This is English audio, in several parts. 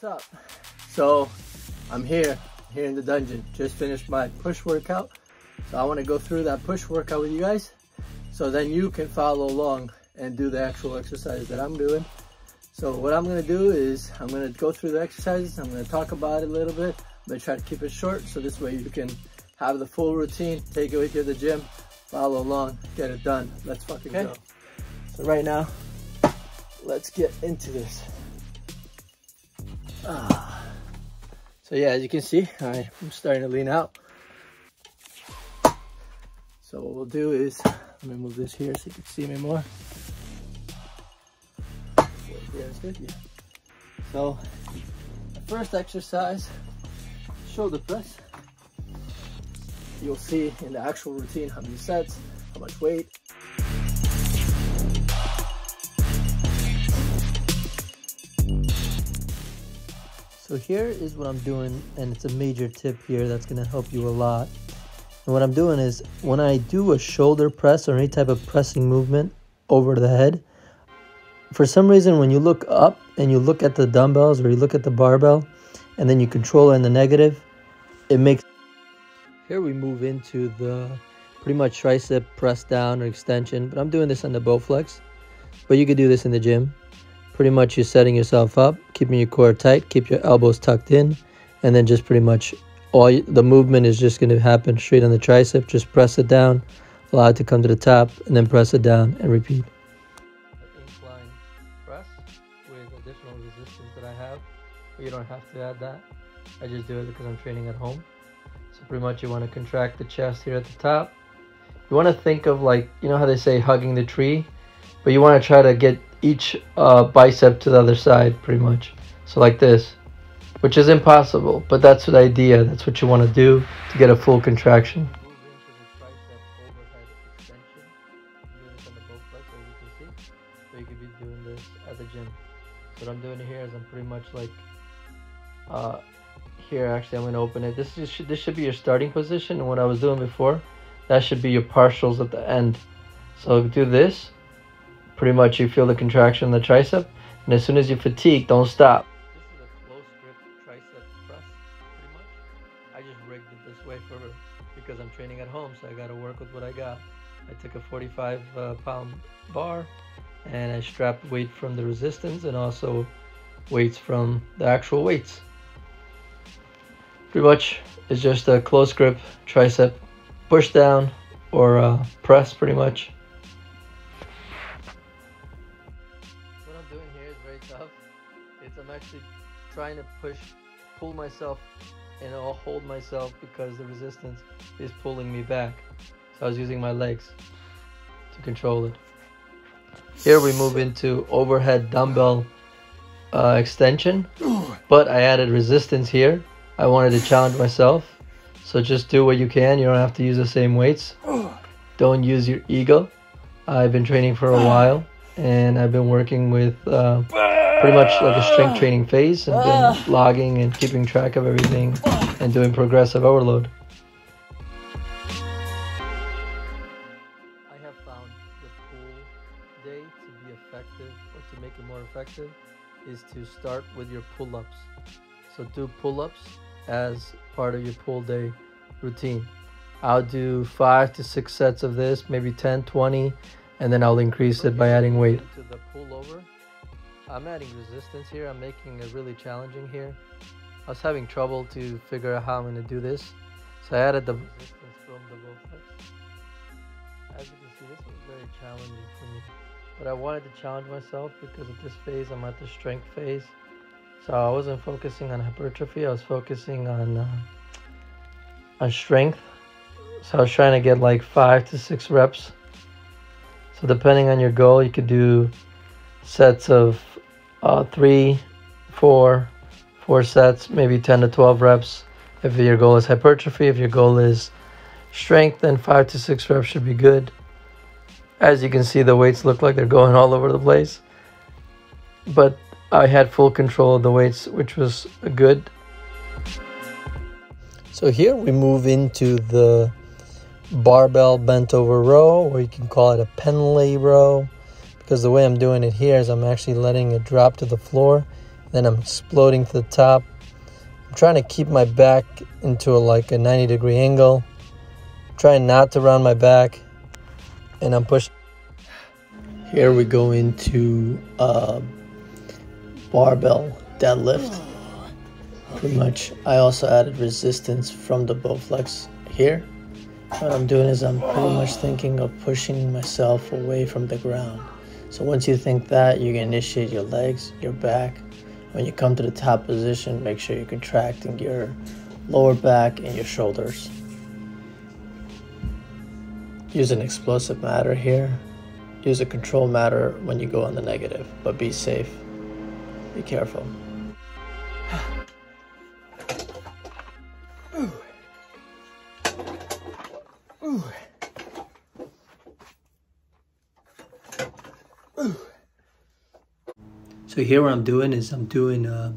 what's up? So I'm here, here in the dungeon. Just finished my push workout. So I want to go through that push workout with you guys. So then you can follow along and do the actual exercise that I'm doing. So what I'm gonna do is I'm gonna go through the exercises. I'm gonna talk about it a little bit. I'm gonna try to keep it short so this way you can have the full routine, take it with you to the gym, follow along, get it done. Let's fucking okay. go. So right now, let's get into this. Ah. So yeah, as you can see, I'm starting to lean out. So what we'll do is, let me move this here so you can see me more. So, the first exercise, shoulder press. You'll see in the actual routine how many sets, how much weight, So here is what I'm doing, and it's a major tip here that's gonna help you a lot. And what I'm doing is, when I do a shoulder press or any type of pressing movement over the head, for some reason when you look up and you look at the dumbbells or you look at the barbell, and then you control in the negative, it makes... Here we move into the pretty much tricep press down or extension, but I'm doing this on the Bowflex, but you could do this in the gym. Pretty much you're setting yourself up, keeping your core tight, keep your elbows tucked in, and then just pretty much all the movement is just going to happen straight on the tricep. Just press it down, allow it to come to the top, and then press it down and repeat. Incline press with additional resistance that I have. But you don't have to add that. I just do it because I'm training at home. So pretty much you want to contract the chest here at the top. You want to think of like, you know how they say hugging the tree? But you want to try to get each uh, bicep to the other side pretty much. So like this, which is impossible, but that's the idea. That's what you want to do to get a full contraction. So what I'm doing here is I'm pretty much like uh, here actually I'm going to open it. This is this should be your starting position and what I was doing before that should be your partials at the end. So do this pretty much you feel the contraction in the tricep and as soon as you fatigue don't stop. This is a close grip tricep press pretty much. I just rigged it this way for because i'm training at home so i got to work with what i got. I took a 45 uh, pound bar and i strapped weight from the resistance and also weights from the actual weights. Pretty much it's just a close grip tricep push down or uh, press pretty much I'm actually trying to push, pull myself, and I'll hold myself because the resistance is pulling me back. So I was using my legs to control it. Here we move into overhead dumbbell uh, extension, but I added resistance here. I wanted to challenge myself. So just do what you can. You don't have to use the same weights. Don't use your ego. I've been training for a while and I've been working with uh, pretty much like a strength training phase and been logging and keeping track of everything and doing progressive overload. I have found the pull day to be effective or to make it more effective is to start with your pull-ups. So do pull-ups as part of your pull day routine. I'll do five to six sets of this, maybe 10, 20, and then I'll increase it by adding weight. To the pullover, I'm adding resistance here. I'm making it really challenging here. I was having trouble to figure out how I'm going to do this. So I added the resistance from the Bowflex. As you can see, this was very challenging for me. But I wanted to challenge myself because at this phase, I'm at the strength phase. So I wasn't focusing on hypertrophy. I was focusing on, uh, on strength. So I was trying to get like five to six reps so depending on your goal, you could do sets of uh, three, four, four sets, maybe 10 to 12 reps. If your goal is hypertrophy, if your goal is strength, then five to six reps should be good. As you can see, the weights look like they're going all over the place. But I had full control of the weights, which was good. So here we move into the barbell bent over row or you can call it a Pendlay row because the way I'm doing it here is I'm actually letting it drop to the floor then I'm exploding to the top. I'm trying to keep my back into a, like a 90 degree angle. I'm trying not to round my back and I'm pushing. Here we go into uh, barbell deadlift. Pretty much, I also added resistance from the Bowflex here. What I'm doing is I'm pretty much thinking of pushing myself away from the ground. So once you think that, you can initiate your legs, your back. When you come to the top position, make sure you're contracting your lower back and your shoulders. Use an explosive matter here. Use a control matter when you go on the negative, but be safe. Be careful. So here what I'm doing is I'm doing uh,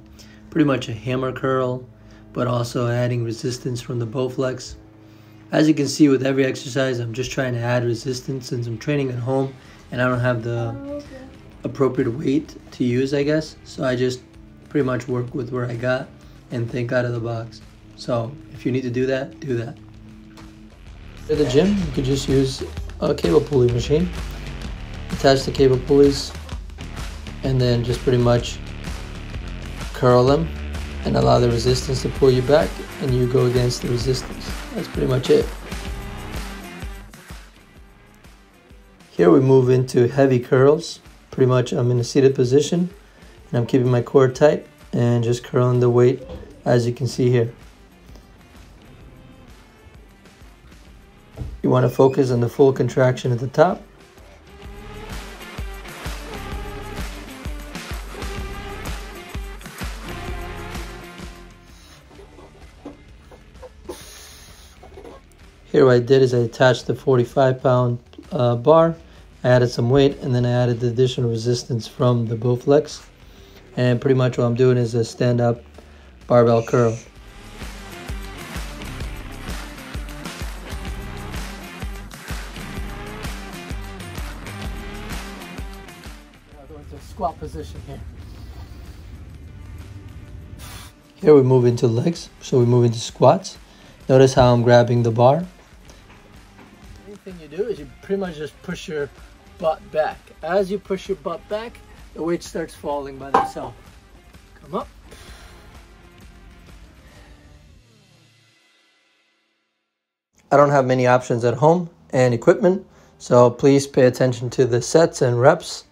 pretty much a hammer curl, but also adding resistance from the Bowflex. As you can see with every exercise, I'm just trying to add resistance since I'm training at home and I don't have the appropriate weight to use, I guess. So I just pretty much work with where I got and think out of the box. So if you need to do that, do that. At the gym, you could just use a cable pulley machine. Attach the cable pulleys and then just pretty much curl them and allow the resistance to pull you back and you go against the resistance. That's pretty much it. Here we move into heavy curls. Pretty much I'm in a seated position and I'm keeping my core tight and just curling the weight as you can see here. You want to focus on the full contraction at the top Here what I did is I attached the 45 pound uh, bar, I added some weight, and then I added the additional resistance from the Bowflex. And pretty much what I'm doing is a stand up barbell curl. squat position here. Here we move into legs, so we move into squats. Notice how I'm grabbing the bar thing you do is you pretty much just push your butt back. As you push your butt back, the weight starts falling by themselves. Come up. I don't have many options at home and equipment, so please pay attention to the sets and reps